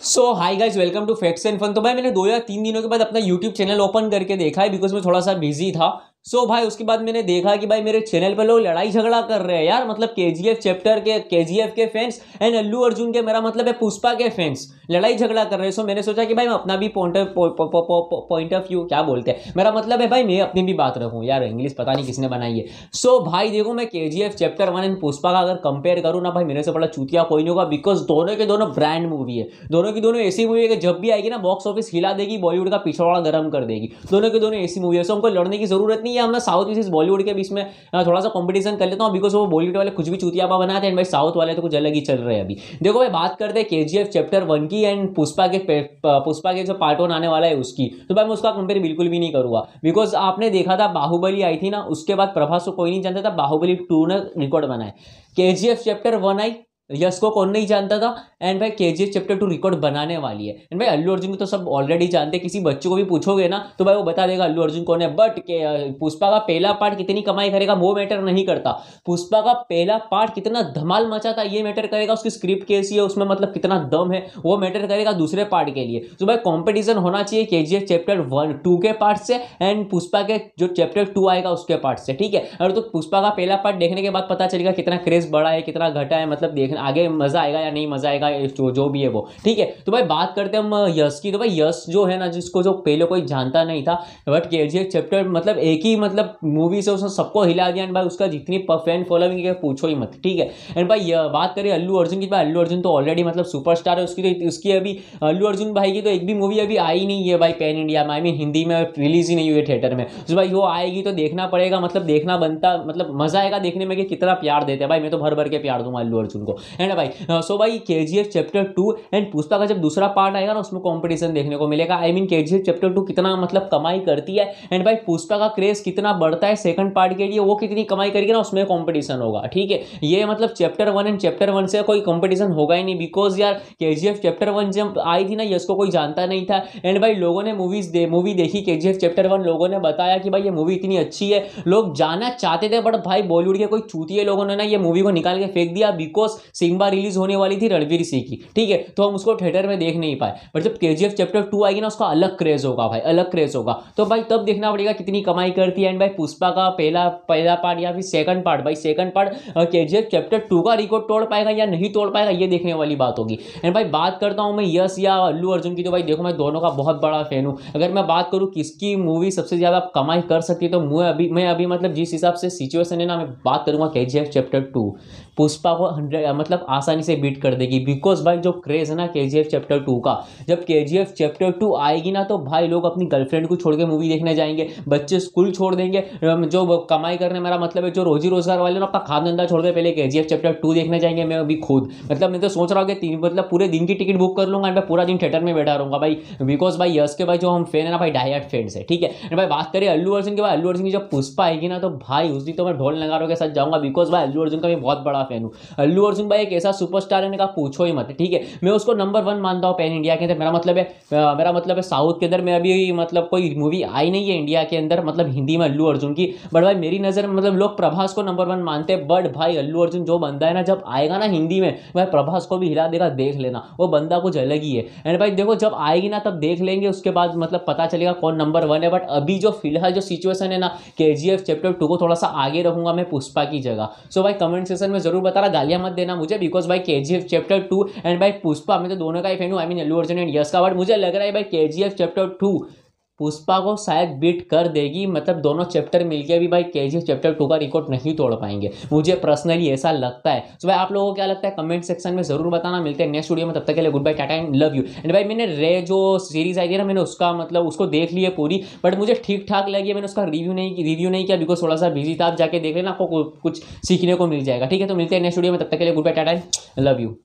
So hi guys welcome to facts and fun तो भाई, मैंने दो या तीन दिनों के बाद अपना यूट्यूब चैनल ओपन करके देखा है बिकॉज़ मैं थोड़ा सा बिज़ी था। सो so, भाई उसके बाद मैंने देखा कि भाई मेरे चैनल पर लोग लड़ाई झगड़ा कर रहे हैं यार। मतलब के चैप्टर के के के फैंस एंड अल्लू अर्जुन के मेरा मतलब है पुष्पा के फैंस लड़ाई झगड़ा कर रहे हैं। सो मैंने सोचा कि भाई मैं अपना भी पॉइंट पॉइंट ऑफ़ व्यू क्या बोलते हैं? मेरा मतलब है भाई मैं अपनी भी बात रखूँ यार। इंग्लिश पता नहीं किसने बनाई है। सो भाई देखो मैं के चैप्टर वन एंड पुष्पा का अगर कंपेयर करूँ ना भाई मेरे से बड़ा चूतिया कोई नहीं होगा बिकॉज़ दोनों के दोनों ब्रांड मूवी है। दोनों की दोनों ऐसी मूवी है कि जब भी आएगी ना बॉक्स ऑफ़िस हिला देगी बॉलीवुड का पिछड़ा गर्म कर देगी। दोनों के दोनों ऐसी मूवी है। सो हमको लड़ने की ज़रूरत नहीं है हमें साउथ इस बॉलीवुड के बीच में थोड़ा सा कंपटीशन कर लेता हूँ बिकॉज़ वो बॉलीवुड वाले कुछ भी चूतियापा बनाते हैं, भाई साउथ वाले तो कुछ अलग ही चल रहे हैं अभी। देखो भाई, बात करते हैं केजीएफ चैप्टर वन की एंड पुष्पा के पुष्पा के जो पार्ट वन आने वाला है उसकी। तो भाई, मैं उसका कंपेयर बिल्कुल भी नहीं करूँगा। बिकॉज़ आपने देखा था, बाहुबली आई थी ना, उसके बाद प्रभास को कोई नहीं जानता था, बाहुबली टू ने रिकॉर्ड बनाए के चैप्टर वन आई, यश को कौन नहीं जानता था एंड भाई K G F chapter two record बनाने वाली है। एंड भाई, अल्लू अर्जुन को तो सब ऑलरेडी जानते हैं। किसी बच्चों को भी पूछोगे ना तो भाई वो बता देगा अल्लू अर्जुन कौन है। बट के पुष्पा का पहला पार्ट कितनी कमाई करेगा, वो मैटर नहीं करता। पुष्पा का पहला पार्ट कितना धमाल मचा था ये मैटर करेगा। उसकी स्क्रिप्ट कैसी है, उसमें मतलब कितना दम है, वो मैटर करेगा दूसरे पार्ट के लिए। तो भाई कॉम्पिटिशन होना चाहिए K G F chapter one two के पार्ट से एंड पुष्पा के जो चैप्टर टू आएगा, उसके पार्ट से, ठीक है? अगर तो पुष्पा का पहला पार्ट देखने के बाद पता चलेगा कितना क्रेज बढ़ा है, कितना घटा है मतलब देखना, आगे मज़ा आएगा या नहीं मज़ा आएगा। जो जो भी है वो। ठीक है तो भाई बात करते हैं हम यश की। तो भाई यश जो है ना, जिसको जो पहले कोई जानता नहीं था, बट के चैप्टर मतलब एक ही मतलब मूवी से उसने सबको हिला दिया एंड भाई उसका जितनी फ़ैन फॉलोइंग है, पूछो ही मत, ठीक है? एंड भाई बात करें अल्लू अर्जुन की भाई अल्लू अर्जुन तो ऑलरेडी मतलब सुपरस्टार है, उसकी तो उसकी अभी, अल्लू अर्जुन भाई की तो एक भी मूवी अभी आई नहीं है भाई पैन इंडिया में आई मीन हिंदी में रिलीज़ ही नहीं हुई थिएटर में। तो भाई वो आएगी तो देखना पड़ेगा मतलब देखना बनता मतलब मज़ा आएगा देखने में कि कितना प्यार देते हैं। भाई मैं तो भर भर के प्यार दूँगा अल्लू अर्जुन को। एंड भाई सो भाई K G F chapter two and Pushpa का जब दूसरा पार्ट आएगा ना, उसमें कॉम्पिटिशन देखने को मिलेगा। I mean KGF chapter two कितना मतलब कमाई करती है? एंड भाई पुष्पा का क्रेज कितना बढ़ता है सेकंड पार्ट के लिए, वो कितनी कमाई करेगी ना, उसमें कॉम्पिटिशन होगा। ठीक है? ये मतलब chapter one and chapter one से कोई कॉम्पिटिशन होगा ही नहीं। बिकॉज़ यार के चैप्टर वन जब आई थी ना इसको कोई जानता नहीं था। एंड भाई लोगों ने मूवीज़ मूवी देखी के चैप्टर वन लोगों ने बताया कि भाई ये मूवी इतनी अच्छी है। लोग जाना चाहते थे बट भाई बॉलीवुड के कोई चूतिए लोगों ने ना ये मूवी को निकाल के फेंक दिया। बिकॉज़ सिम्बा रिलीज़ होने वाली थी, रणवीर सिंह की। ठीक है तो हम उसको थिएटर में देख नहीं पाए। बट जब के चैप्टर टू आएगी ना, उसका अलग क्रेज होगा भाई, अलग क्रेज होगा। तो भाई तब देखना पड़ेगा कितनी कमाई करती है। एंड भाई पुष्पा का पहला पहला पार्ट या फिर सेकंड पार्ट भाई second part KGF chapter two का रिकॉर्ड तोड़ पाएगा या नहीं तोड़ पाएगा, ये देखने वाली बात होगी। एंड भाई बात करता हूँ मैं यश या अल्लू अर्जुन की तो भाई देखो मैं दोनों का बहुत बड़ा फ़ैन हूँ। अगर मैं बात करूँ किसकी मूवी सबसे ज़्यादा कमाई कर सकती है तो मैं अभी मैं अभी मतलब जिस हिसाब से सिचुएशन है ना, मैं बात करूँगा के चैप्टर टू पुष्पा को हंड्रेड मतलब आसानी से बीट कर देगी। बिकॉज़ भाई, जो क्रेज है ना के चैप्टर टू का, जब के चैप्टर टू आएगी ना तो भाई लोग अपनी गर्लफ्रेंड को छोड़ के मूवी देखने जाएँगे। बच्चे स्कूल छोड़ देंगे। जो कमाई करने मेरा मतलब है, जो रोजी रोज़गार वाले ना अपना खाद धंधा छोड़ के पहले के चैप्टर टू देखने जाएँगे मैं अभी खुद। मतलब मैं तो सोच रहा हूँ कि मतलब पूरे दिन की टिकट बुक कर लूँगा मैं पूरा दिन थिएटर में बैठा रहूँगा भाई। बिकॉज़ भाई यश के भाई जो हम फ़ैन है ना, भाई डायट फैंस है, ठीक है? भाई, बात करें अल्लू अर्जुन के, भाई, अल्लू अर्जुन की जब पुष्पा आएगी ना तो भाई, उस दिन तो मैं ढोल नगारों के साथ जाऊँगा। बिकॉज़ भाई, अल्लू अर्जुन का भी बहुत बड़ा फ़ैन हूँ अल्लू अर्जुन भाई एक ऐसा सुपरस्टार है का पूछो ही मत। ठीक है, मैं उसको नंबर वन मानता हूँ पैन इंडिया के अंदर। मेरा मतलब है मेरा मतलब है साउथ के अंदर। में अभी मतलब कोई मूवी आई नहीं है इंडिया के अंदर मतलब हिंदी में अल्लू अर्जुन की। बट भाई, मेरी नज़र में मतलब लोग प्रभास को नंबर वन मानते हैं। बट भाई, अल्लू अर्जुन जो बंदा है ना, जब आएगा ना हिंदी में, भाई, प्रभास को भी हिला देगा, देख लेना। वो बंदा कुछ अलग ही है। एंड भाई, देखो, जब आएगी ना, तब देख लेंगे। उसके बाद मतलब पता चलेगा कौन नंबर वन है। बट अभी जो फ़िलहाल जो सिचुएशन है ना के चैप्टर टू को थोड़ा सा आगे रहूँगा मैं पुष्पा की जगह। सो भाई कमेंट सेक्शन में ज़रूर बता रहा गालियाँ मत देना मुझे बिकॉज़ भाई के चैप्टर टू एंड भाई पुष्पा मैं तो दोनों का ही फ़ैन हूँ I mean Allu Arjun and Yash का बट मुझे लग रहा है भाई के चैप्टर टू पुष्पा को शायद बीट कर देगी मतलब दोनों चैप्टर मिलके भी भाई के चैप्टर टू का रिकॉर्ड नहीं तोड़ पाएँगे। मुझे पर्सनली ऐसा लगता है। तो भाई आप लोगों को क्या लगता है? कमेंट सेक्शन में ज़रूर बताना। मिलते हैं नेक्स्ट वीडियो में। तब तक के लिए goodbye tata and love you and भाई मैंने रे जो सीरीज़ आई थी ना, मैंने उसका मतलब उसको देख लिया पूरी। बट मुझे ठीक ठाक लगी मैंने उसका रिव्यू नहीं रिव्यू नहीं किया। बिकॉज़ थोड़ा सा बिज़ी था। आप जाके देख लेना, आपको कुछ सीखने को मिल जाएगा। ठीक है तो मिलते हैं नेक्स्ट वीडियो में। तब तक के लिए goodbye tata and love you